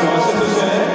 Gracias.